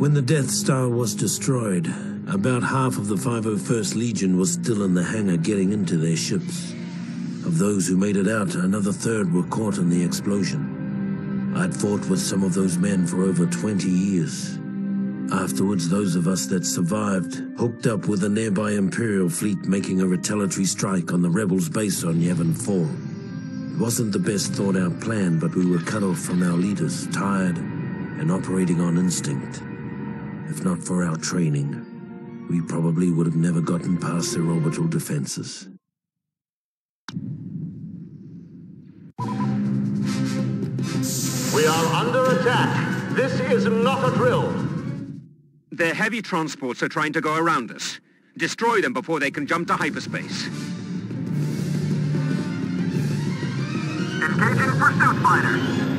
When the Death Star was destroyed, about half of the 501st Legion was still in the hangar getting into their ships. Of those who made it out, another third were caught in the explosion. I'd fought with some of those men for over 20 years. Afterwards, those of us that survived hooked up with a nearby Imperial fleet making a retaliatory strike on the rebels' base on Yavin 4. It wasn't the best thought out plan, but we were cut off from our leaders, tired, and operating on instinct. If not for our training, we probably would have never gotten past their orbital defenses. We are under attack. This is not a drill. Their heavy transports are trying to go around us. Destroy them before they can jump to hyperspace. Engaging pursuit fighters.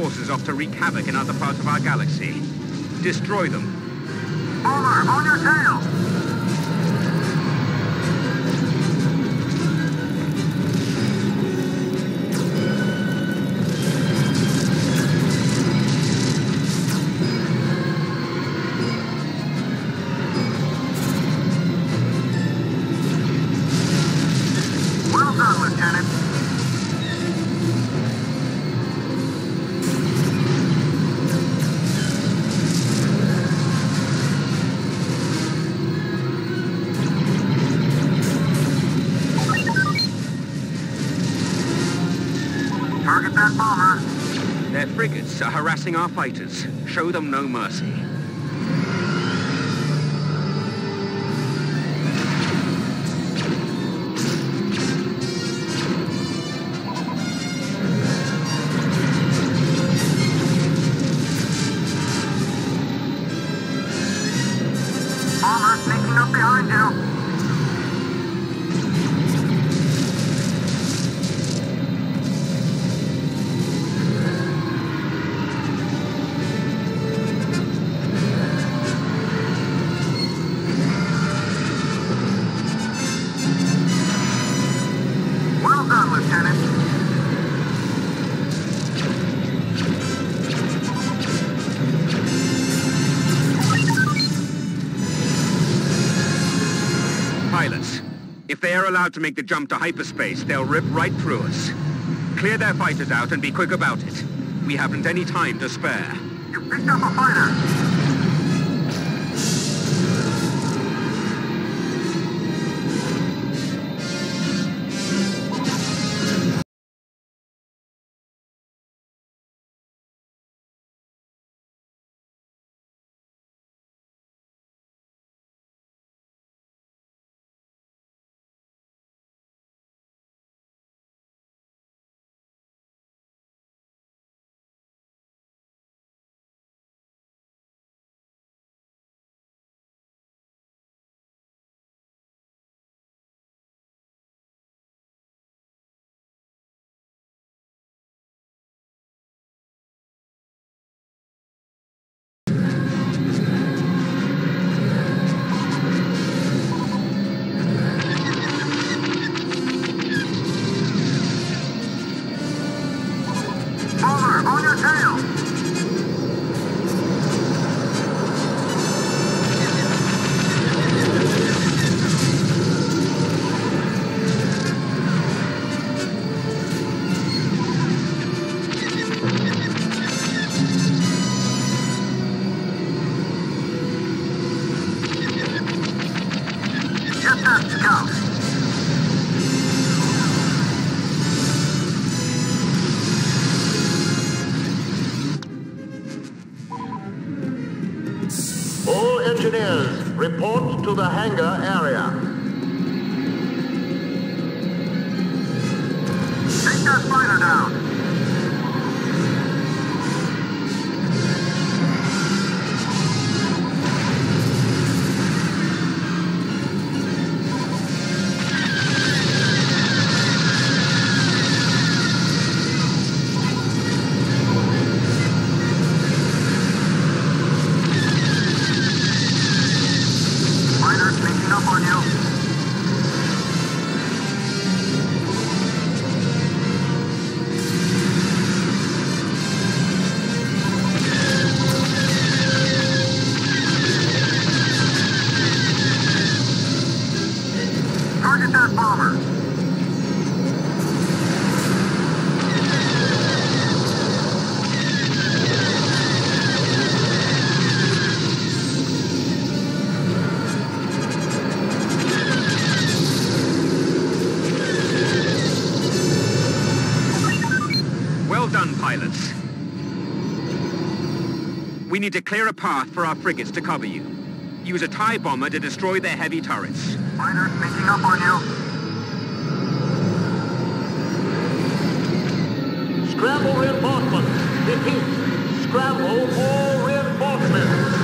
Forces off to wreak havoc in other parts of our galaxy. Destroy them. Bomber, on your tail. Their frigates are harassing our fighters. Show them no mercy. Bomber sneaking up behind you. Allowed to make the jump to hyperspace, they'll rip right through us. Clear their fighters out and be quick about it. We haven't any time to spare. You picked up a fighter. engineers, report to the hangar area. Take that fighter down. We need to clear a path for our frigates to cover you. Use a TIE bomber to destroy their heavy turrets. Miner sneaking up on you. Scramble reinforcements. Repeat. Scramble all reinforcements.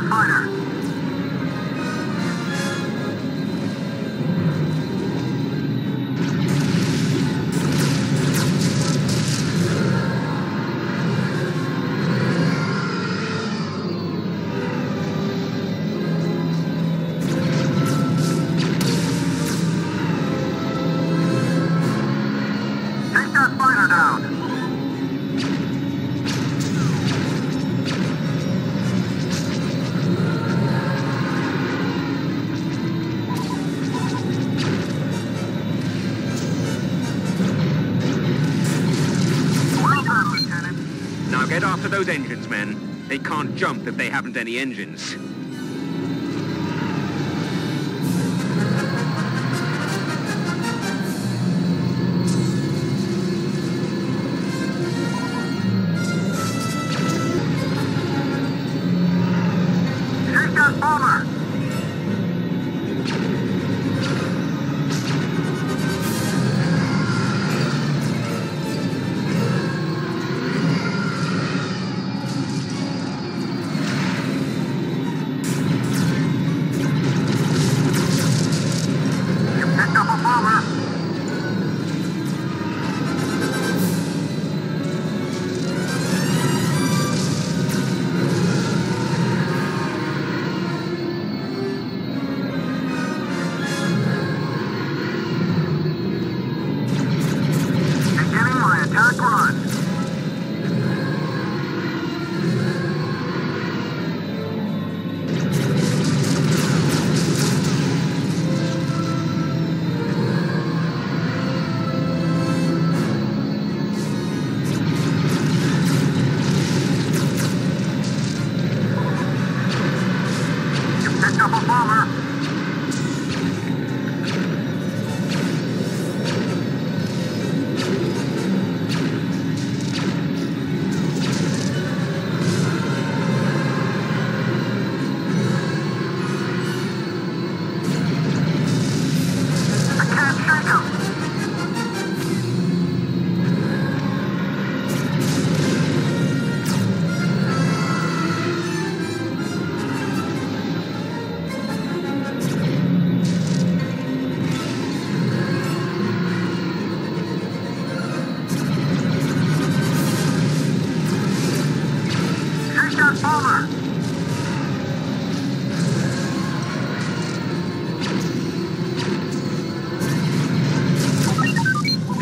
Fighter. Engines, men. They can't jump if they haven't any engines.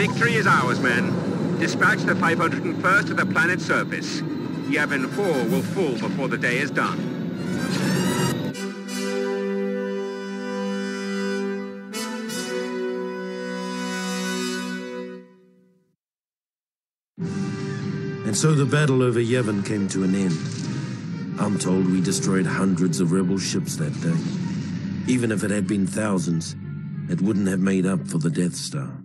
Victory is ours, men. Dispatch the 501st to the planet's surface. Yavin 4 will fall before the day is done. And so the battle over Yavin came to an end. I'm told we destroyed hundreds of rebel ships that day. Even if it had been thousands, it wouldn't have made up for the Death Star.